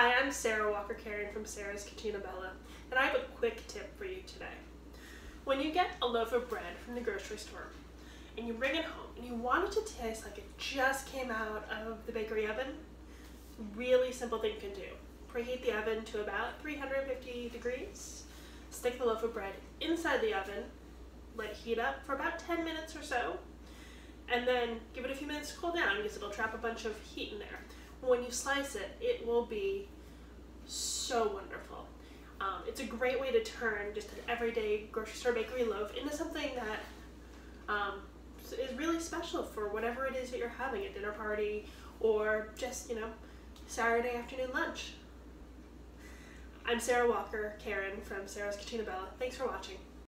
Hi, I'm Sarah Walker Caron from Sarah's Cucina Bella, and I have a quick tip for you today. When you get a loaf of bread from the grocery store and you bring it home and you want it to taste like it just came out of the bakery oven, really simple thing you can do. Preheat the oven to about 350 degrees, stick the loaf of bread inside the oven, let it heat up for about 10 minutes or so, and then give it a few minutes to cool down because it'll trap a bunch of heat in there. When you slice it, it will be so wonderful. Um, it's a great way to turn just an everyday grocery store bakery loaf into something that um, is really special for whatever it is that you're having a dinner party or just, you know, Saturday afternoon lunch. I'm Sarah Walker, Caron from Sarah's Cucina Bella. Thanks for watching.